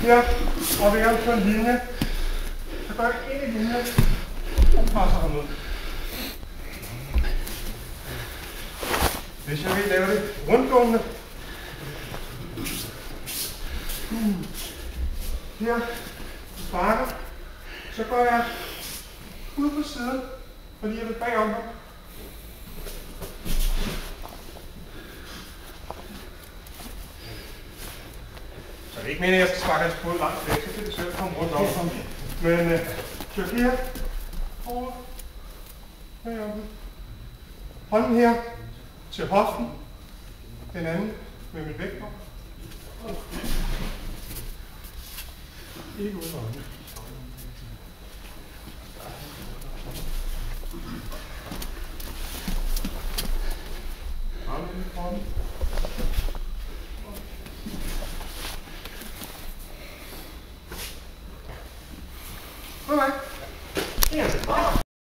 Her, og vi er på en linje. Så går jeg ind i linjen, og presser ham ud. Hvis jeg vil lave det rundgående. Hmm. Her, sparker. Så går jeg ud på siden, fordi jeg vil bagom ham. Så det er ikke meningen, at jeg skal sparke hans fod langt væk, så det selv komme rundt om. Men øh, kør her, over, heroppe. Hånden her til hoften, den anden med mit vægt på. Ikke uden øjne. Armen i kroppen. Come on. Here.